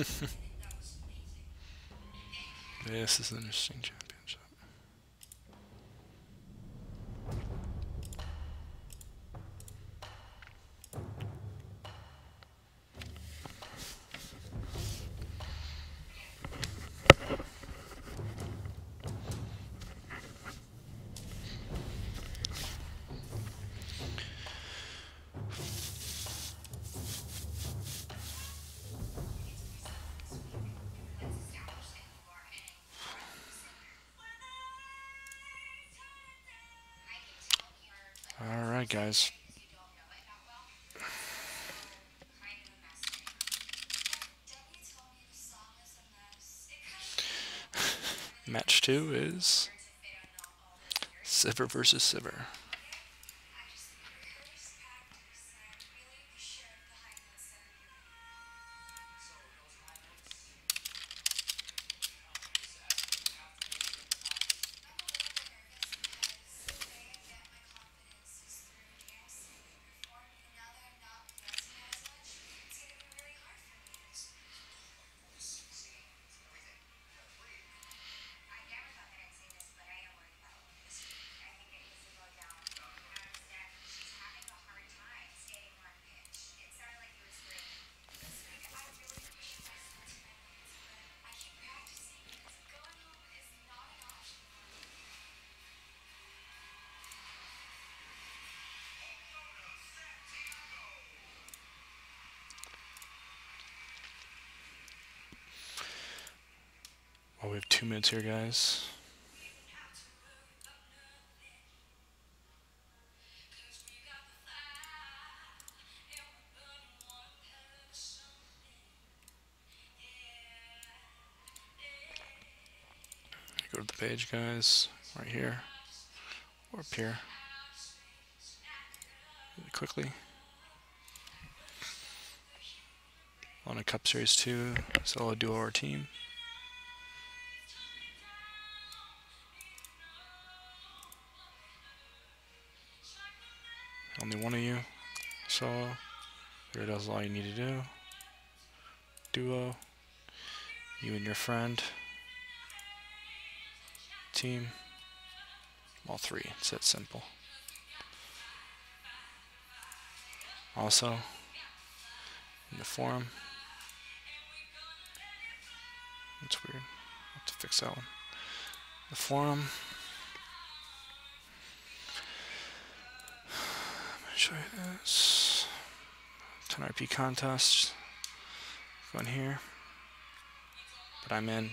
this is an interesting championship. Guys. Match two is Sivir versus Sivir. Two minutes here, guys. Go to the page, guys, right here, or up here, really quickly. On a Cup Series 2, solo duo or team. Only one of you. Solo. Here does all you need to do. Duo. You and your friend. Team. All three. It's that simple. Also, in the forum. That's weird. i have to fix that one. The forum. You this. 10 RP contest. Go in here. But I'm in.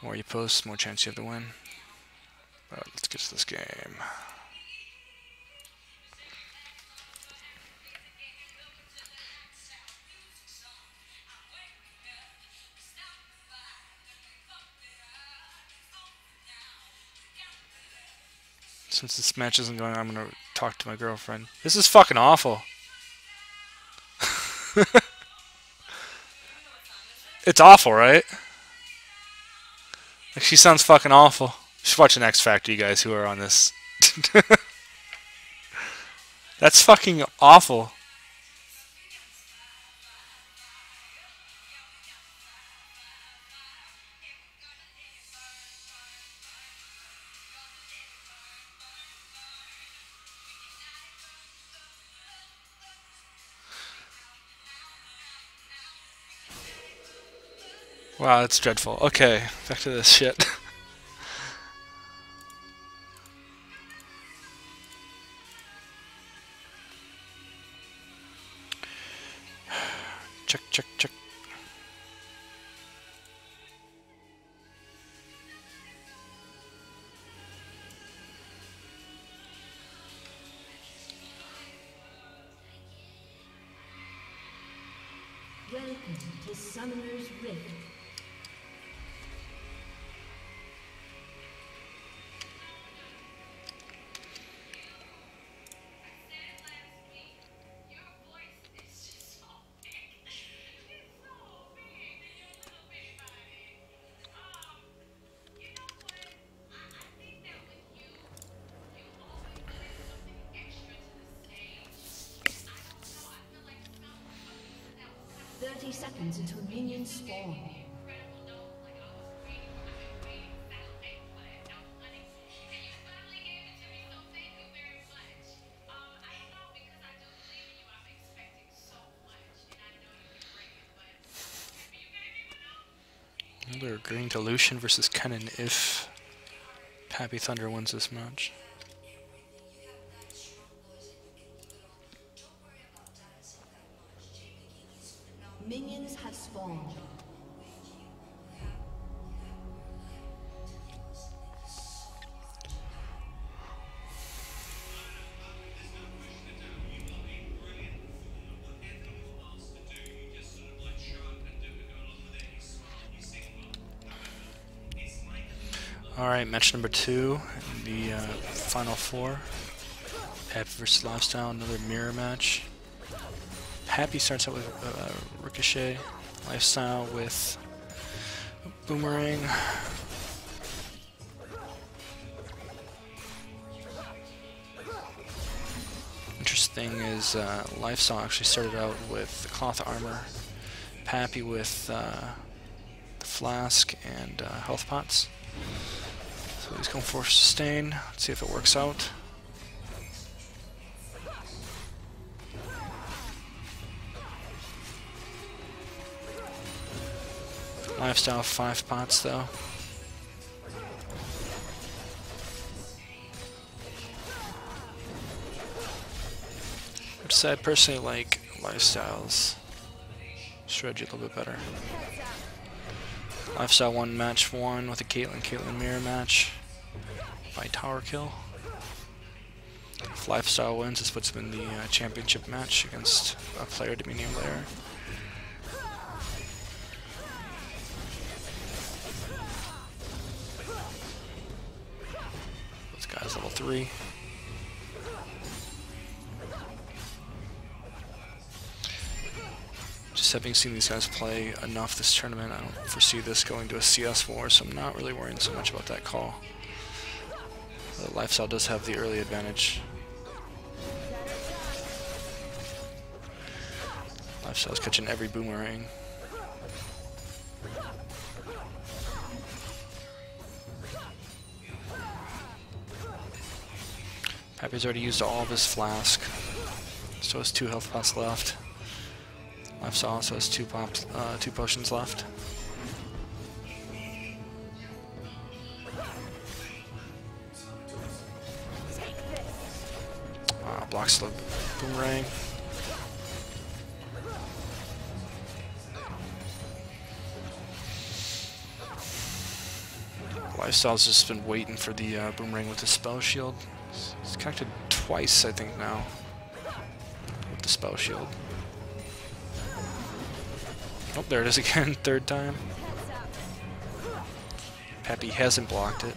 The more you post, more chance you have to win. But let's get to this game. Since this match isn't going, I'm gonna talk to my girlfriend. This is fucking awful. it's awful, right? Like she sounds fucking awful. You should watch an X Factor, you guys who are on this. That's fucking awful. Wow, that's dreadful. Okay, back to this shit. check, check, check. Welcome to Summoner's Rift. 30 seconds until minions spawn. They're agreeing to versus Kennen if Pappy Thunder wins this match. Alright, match number two, the uh, final four. Pappy versus Lifestyle, another mirror match. Pappy starts out with uh, Ricochet, Lifestyle with Boomerang. Interesting is uh, Lifestyle actually started out with the cloth armor, Pappy with uh, the flask and uh, health pots. He's going for sustain. Let's see if it works out. Lifestyle five pots though. I'd say I personally like lifestyles strategy a little bit better. Lifestyle won match one with a Caitlyn Caitlyn mirror match tower kill. If Lifestyle wins, this puts him in the uh, championship match against a player to be named later. This guy's level three. Just having seen these guys play enough this tournament, I don't foresee this going to a CS war, so I'm not really worrying so much about that call. The lifestyle does have the early advantage. Lifestyle's catching every boomerang. Pappy's already used all of his flask, so has two health pots left. Lifestyle also has two pops, uh, two potions left. Boomerang. Lifestyle's just been waiting for the uh, boomerang with the spell shield. He's connected twice, I think, now. With the spell shield. Oh, there it is again, third time. Pappy hasn't blocked it.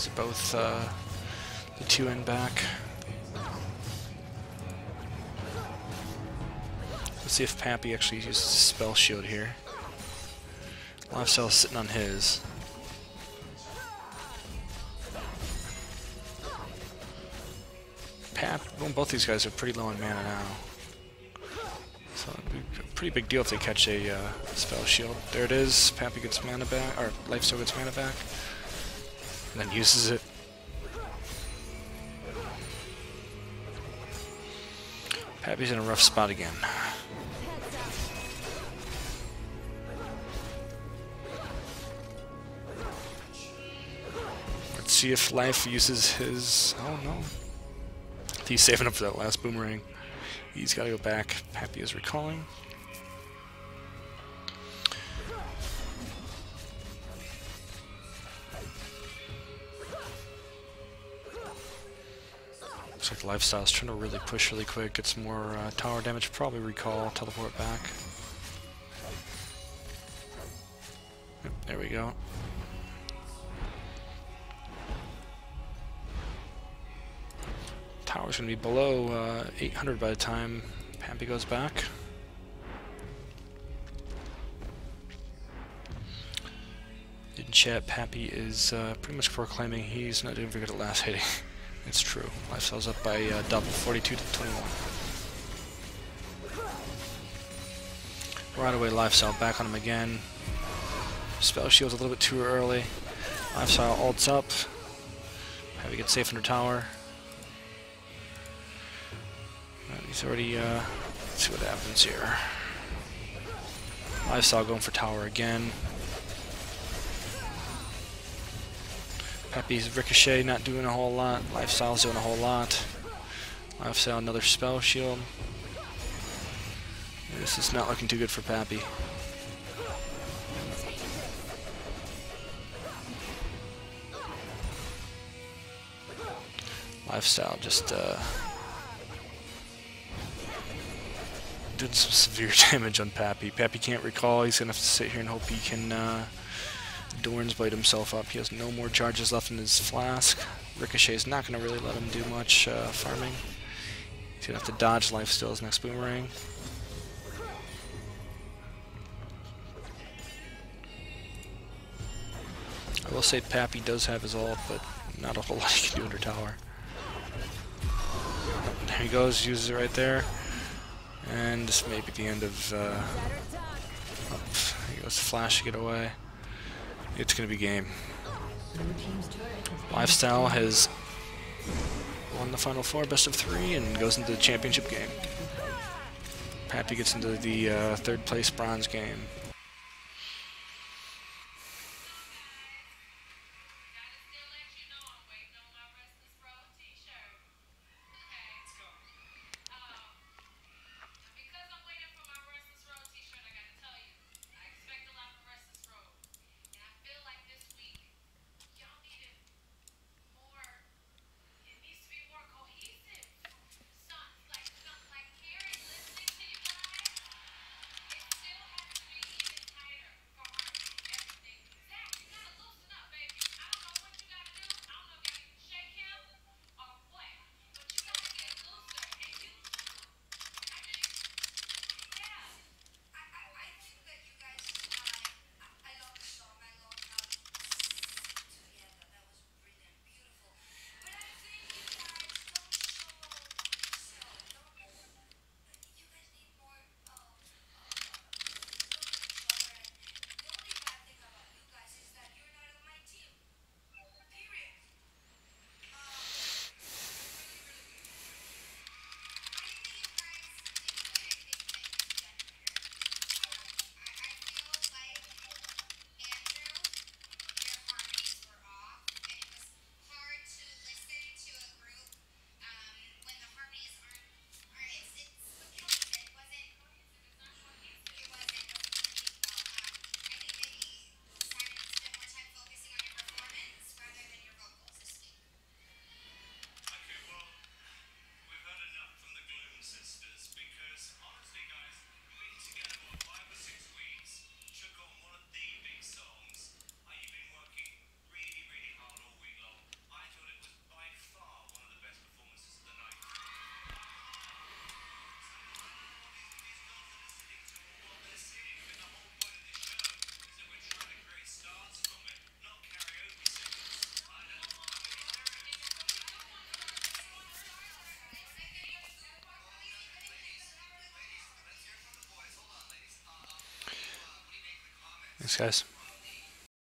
Hits both uh, the two end back. Let's see if Pappy actually uses spell shield here. Lifestyle's sitting on his. Pap, well, both these guys are pretty low on mana now. So it'd be a pretty big deal if they catch a uh, spell shield. There it is. Pappy gets mana back, or Lifestyle gets mana back, and then uses it. Pappy's in a rough spot again. Let's see if Life uses his... Oh no. He's saving up for that last boomerang. He's got to go back. Pappy is recalling. Looks like Lifestyle's trying to really push really quick, get some more uh, tower damage, probably recall, teleport back. There we go. Tower's to be below uh, 800 by the time Pappy goes back. In chat, Pappy is uh, pretty much proclaiming he's not doing very good at last hitting. It's true. Lifestyle's up by uh, double, 42 to 21. Right away, Lifestyle back on him again. Spell shield's a little bit too early. Lifestyle ults up. Have to get safe under tower. And he's already, uh, let's see what happens here. Lifestyle going for tower again. Pappy's Ricochet not doing a whole lot. Lifestyle's doing a whole lot. Lifestyle another spell shield. This is not looking too good for Pappy. Lifestyle just uh, did some severe damage on Pappy. Pappy can't recall. He's gonna have to sit here and hope he can uh, Doran's blade himself up. He has no more charges left in his flask. Ricochet's not gonna really let him do much uh, farming. He's gonna have to dodge life steal his next boomerang. I will say Pappy does have his ult, but not a whole lot he can do under tower. There he goes, uses it right there. And this may be the end of... Uh, oh, he goes flash to get away. It's going to be game. Lifestyle has won the Final Four, best of three, and goes into the championship game. Pappy gets into the uh, third place bronze game. Thanks, guys.